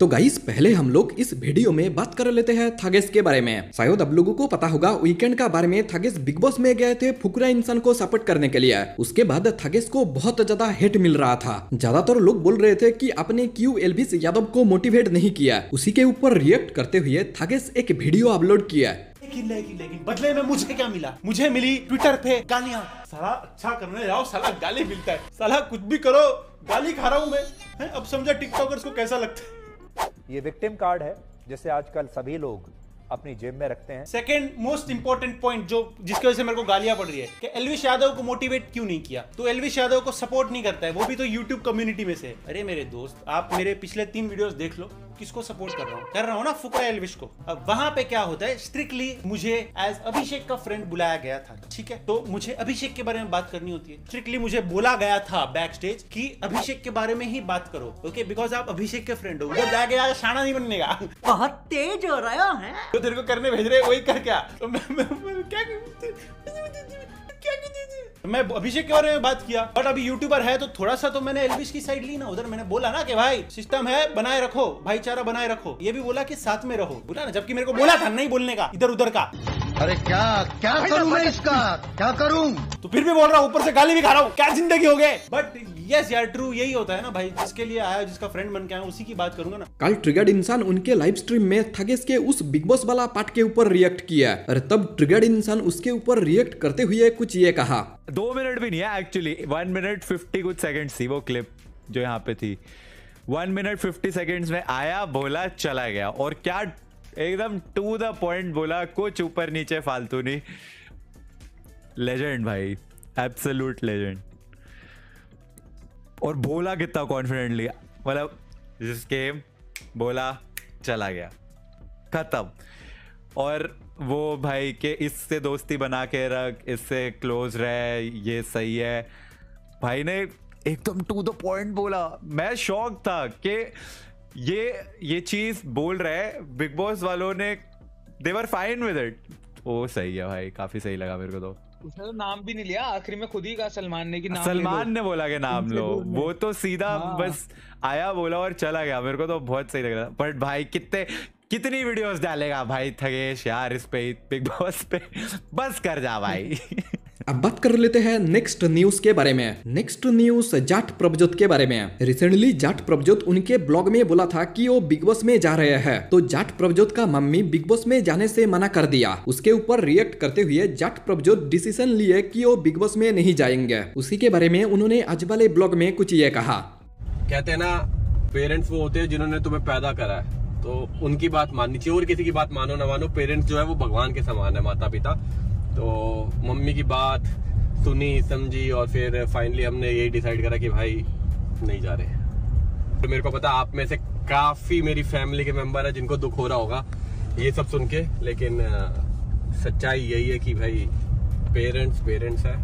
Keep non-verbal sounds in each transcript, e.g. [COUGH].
तो गाइस पहले हम लोग इस वीडियो में बात कर लेते हैं थागेस के बारे में। शायद आप लोगों को पता होगा वीकेंड का बारे में थागेस बिग बॉस में गए थे फुकरा इंसान को सपोर्ट करने के लिए। उसके बाद थागेस को बहुत ज़्यादा हेट मिल रहा था। ज़्यादातर लोग बोल रहे थे कि आपने क्यों एलविस यादव को मोटिवेट नहीं किया? उसी के ऊपर रिएक्ट करते हुए थागेस एक वीडियो अपलोड किया। लेकिन लेकिन बदले में मुझे क्या मिला? मुझे मिली ट्विटर पे गालियाँ। साला अच्छा करने जाओ, साला गाली मिलता है। साला कुछ भी करो, गाली खा रहा हूँ मैं। अब समझा टिकटॉकर्स को कैसा लगता है? ये विक्टिम कार्ड है, जिसे आजकल सभी लोग अपनी जेब में रखते हैं। सेकेंड मोस्ट इंपॉर्टेंट पॉइंट जो, जिसकी वजह से मेरे को गालियाँ पड़ रही है, कि एलविश यादव को मोटिवेट क्यों नहीं किया? तो एलविश यादव को सपोर्ट नहीं करता है, वो भी तो यूट्यूब कम्युनिटी में से अरे मेरे दोस्त, आप मेरे पिछले तीन वीडियोस देख लो। किसको सपोर्ट कर रहा हूँ कर रहा हूँ ना फुकरा एलविश को अब वहाँ पे क्या होता है स्ट्रिक्टली मुझे एज अभिषेक का फ्रेंड बुलाया गया था ठीक है तो मुझे अभिषेक के बारे में बात करनी होती है स्ट्रिक्टली मुझे बोला गया था बैक स्टेज की अभिषेक के बारे में ही बात करो ओके बिकॉज़ आप अभिषेक के फ्रेंड हो उधर जाके आज शाना नहीं बनने का बहुत तेज हो रहा है तो तेरे को करने भेज रहे वही कर क्या तो मैं, मैं, मैं क्या क्या मैं अभिषेक के बारे में बात किया बट अभी यूट्यूबर है तो थोड़ा सा तो मैंने एलविश की साइड ली ना, उधर मैंने बोला ना कि भाई सिस्टम है, बनाए रखो, भाईचारा बनाए रखो। ये भी बोला कि साथ में रहो। बोला ना, जबकि मेरे को बोला था नहीं बोलने का इधर उधर का। अरे क्या क्या करूँ मैं इसका? क्या करूँ? तो फिर भी बोल रहा हूँ ऊपर से गाली भी खा रहा हूँ। क्या ज़िंदगी हो गए? बट यस यार ट्रू यही होता है ना भाई। जिसके लिए आया जिसका फ्रेंड बन के आया उसी की बात करूँगा ना। कल ट्रिगर्ड इंसान उनके लाइव स्ट्रीम में थगेस के उस बिग बॉस वाला पार्ट के ऊपर रिएक्ट किया और तब ट्रिगर्ड इंसान उसके ऊपर रिएक्ट करते हुए कुछ ये कहा। दो मिनट भी नहीं है एक्चुअली वन मिनट फिफ्टी कुछ सेकंड्स थी वो क्लिप जो यहाँ पे थी। वन मिनट फिफ्टी सेकंड्स में आया बोला चला गया। और क्या एकदम टू द पॉइंट बोला, कुछ ऊपर नीचे फालतू नहीं। लेजेंड भाई एब्सोल्यूट लेजेंड और बोला कितना कॉन्फिडेंटली मतलब जिस गेम बोला, चला गया। खत्म। और वो भाई के इससे दोस्ती बना के रख, इससे क्लोज रहे, ये सही है। भाई ने एकदम टू द पॉइंट बोला। मैं शौक था कि ये ये चीज़ बोल रहे बिग बॉस वालों ने देवर फाइन विद इट वो सही है भाई काफ़ी सही लगा मेरे को तो। उसने तो नाम भी नहीं लिया आखिरी में खुद ही कहा सलमान ने कि नाम सलमान ने बोला कि नाम लो। वो तो सीधा हाँ। बस आया बोला और चला गया। मेरे को तो बहुत सही लग रहा बट भाई कितने कितनी वीडियोस डालेगा भाई थगेश यार इस पे बिग बॉस पे? बस कर जा भाई। [LAUGHS] अब बात कर लेते हैं नेक्स्ट न्यूज़ के बारे में। नेक्स्ट न्यूज़ जाट प्रभजोत के बारे में। रिसेंटली जाट प्रभजोत उनके ब्लॉग में बोला था कि वो बिग बॉस में जा रहे हैं। तो जाट प्रभजोत का मम्मी बिग बॉस में जाने से मना कर दिया। उसके ऊपर रिएक्ट करते हुए जाट प्रभजोत डिसीज़न लिए कि वो बिग बॉस में नहीं जाएँगे। उसी के बारे में उन्होंने आज वाले ब्लॉग में कुछ ये कहा। कहते ना पेरेंट्स वो होते हैं जिन्होंने तुम्हें पैदा करा है। तो उनकी बात माननी चाहिए। और किसी की बात मानो ना मानो पेरेंट्स जो है वो भगवान के समान है माता पिता तो मम्मी की बात सुनी, समझी और फिर फाइनली हमने यही डिसाइड करा कि भाई नहीं जा रहे। तो मेरे को पता, आप में से काफ़ी मेरी फैमिली के मेंबर है जिनको दुख हो रहा होगा, ये सब सुन के। लेकिन सच्चाई यही है कि भाई पेरेंट्स पेरेंट्स है,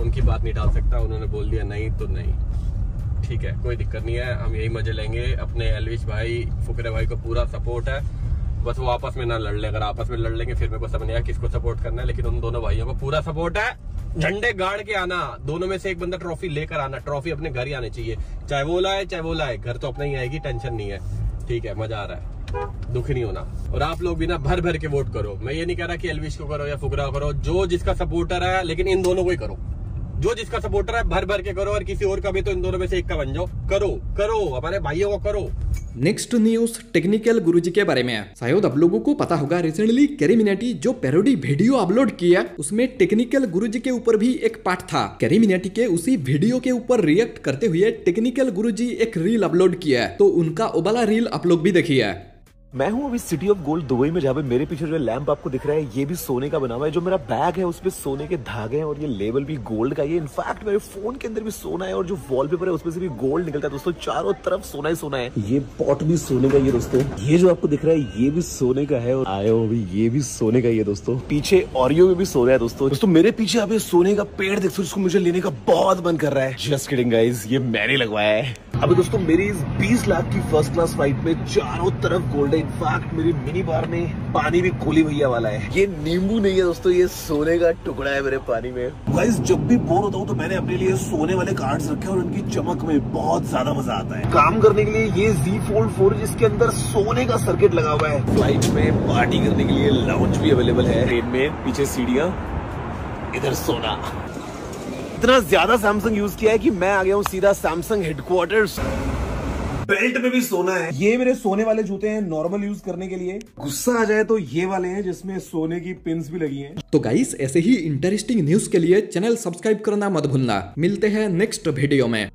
उनकी बात नहीं डाल सकता, उन्होंने बोल दिया नहीं तो नहीं। ठीक है, कोई दिक्कत नहीं है, हम यही मज़े लेंगे। अपने एलविश भाई, फुकरे भाई को पूरा सपोर्ट है। बस वो आपस में ना लड़ ले। अगर आपस में लड़ लेंगे, फिर मेरे को समझ आया किसको सपोर्ट करना है, लेकिन उन दोनों भाइयों को पूरा सपोर्ट है। झंडे गाड़ के आना। दोनों में से एक बंदा ट्रॉफी लेकर आना। ट्रॉफी अपने घर ही आनी चाहिए। चाहे वो लाए, चाहे वो लाए, घर तो अपना ही आएगी टेंशन नहीं है। ठीक है, मज़ा आ रहा है। दुखी नहीं होना। और आप लोग भी ना भर भर के वोट करो। मैं ये नहीं कह रहा कि एलविश को करो या फुकरा करो। जो जिसका सपोर्टर है, लेकिन इन दोनों को ही करो। जो जिसका सपोर्टर है, भर भर के करो। और किसी और का भी तो इन दोनों में से एक का बन जाओ। करो करो। हमारे भाइयों को करो। नेक्स्ट न्यूज़ टेक्निकल गुरुजी के बारे में शायद आप लोगों को पता होगा रिसेंटली कैरीमिनेटी जो पेरोडी वीडियो अपलोड किया, उसमें टेक्निकल गुरुजी के ऊपर भी एक पार्ट था। कैरीमिनेटी के उसी वीडियो के ऊपर रिएक्ट करते हुए टेक्निकल गुरुजी एक रील अपलोड किया तो उनका ओबाला रील आप लोग भी देखिए। मैं हूँ अभी सिटी ऑफ़ गोल्ड दुबई में, जहाँ पे मेरे पीछे जो लैंप आपको दिख रहा है, ये भी सोने का बना हुआ है। जो मेरा बैग है उसपे सोने के धागे हैं और ये लेबल भी गोल्ड का ये इनफैक्ट मेरे फ़ोन के अंदर भी सोना है और जो वॉलपेपर है, उसमें से भी गोल्ड निकलता है। दोस्तों, चारों तरफ़ सोना ही सोना है। ये पॉट भी सोने का ये दोस्तों। ये जो आपको दिख रहा है, ये भी सोने का है और आयो अभी, ये भी सोने का है दोस्तों। पीछे ऑरियो में भी सोना है दोस्तों। दोस्तों, मेरे पीछे आप ये सोने का पेड़ देख जिसको मुझे लेने का बहुत मन कर रहा है। जस्ट किडिंग गाइज़ ये मैंने लगवाया है। अभी दोस्तों, मेरी इस 20 लाख की फ़र्स्ट क्लास फ़्लाइट में चारों तरफ़ गोल्ड है इनफैक्ट मेरी मिनी बार में पानी भी खोली भैया वाला है। ये नींबू नहीं है दोस्तों, ये सोने का टुकड़ा है मेरे पानी में। गाइस जब भी बोर होता हूँ तो मैंने अपने लिए सोने वाले कार्ड्स रखे और उनकी चमक में बहुत ज़्यादा मज़ा आता है। काम करने के लिए ये जी फोल्ड फोर जिसके अंदर सोने का सर्किट लगा हुआ है। फ़्लाइट में पार्टी करने के लिए लाउंज भी अवेलेबल है। ट्रेन में, पीछे सीढ़िया, इधर सोना। इतना ज़्यादा सैमसंग यूज़ किया है कि मैं आ गया हूँ सीधा सैमसंग हेडक्वार्टर्स बेल्ट में भी सोना है। ये मेरे सोने वाले जूते हैं नॉर्मल यूज़ करने के लिए। गुस्सा आ जाए तो ये वाले हैं जिसमें सोने की पिंस भी लगी हैं। तो गाइस ऐसे ही इंटरेस्टिंग न्यूज़ के लिए चैनल सब्सक्राइब करना मत भूलना। मिलते हैं नेक्स्ट वीडियो में।